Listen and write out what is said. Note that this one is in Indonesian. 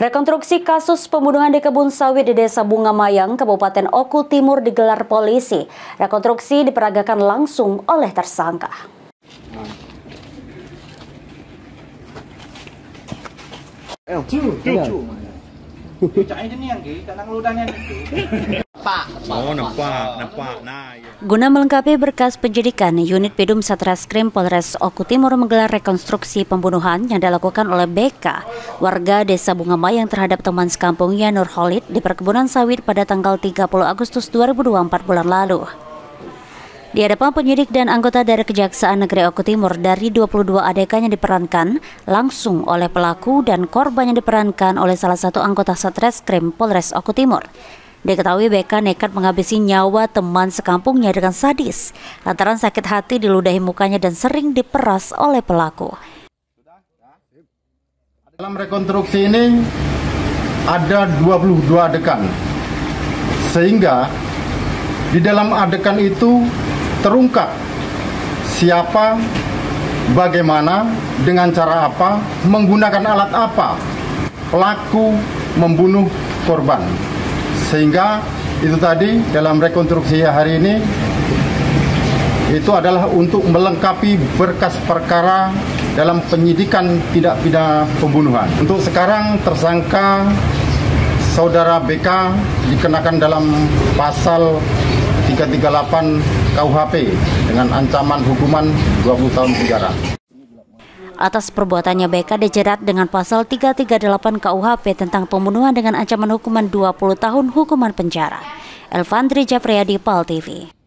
Rekonstruksi kasus pembunuhan di kebun sawit di Desa Bunga Mayang, Kabupaten Oku Timur digelar polisi. Rekonstruksi diperagakan langsung oleh tersangka. Guna melengkapi berkas penyidikan, unit Pidum Satreskrim Polres Oku Timur menggelar rekonstruksi pembunuhan yang dilakukan oleh BK, warga Desa Bunga Mayang terhadap teman sekampungnya Nur Holid di perkebunan sawit pada tanggal 30 Agustus 2024 bulan lalu. Di hadapan penyidik dan anggota dari Kejaksaan Negeri Oku Timur dari 22 adegan yang diperankan langsung oleh pelaku dan korban yang diperankan oleh salah satu anggota Satreskrim Polres Oku Timur. Diketahui BK nekat menghabisi nyawa teman sekampungnya dengan sadis lantaran sakit hati diludahi mukanya dan sering diperas oleh pelaku. Dalam rekonstruksi ini ada 22 adegan. Sehingga di dalam adegan itu terungkap siapa, bagaimana, dengan cara apa, menggunakan alat apa pelaku membunuh korban. Sehingga itu tadi dalam rekonstruksi hari ini itu adalah untuk melengkapi berkas perkara dalam penyidikan tidak pidana pembunuhan. Untuk sekarang tersangka saudara BK dikenakan dalam pasal 338 KUHP dengan ancaman hukuman 20 tahun penjara. Atas perbuatannya BK dijerat dengan pasal 338 KUHP tentang pembunuhan dengan ancaman hukuman 20 tahun hukuman penjara. Elvandri Japriyadi, Pal TV.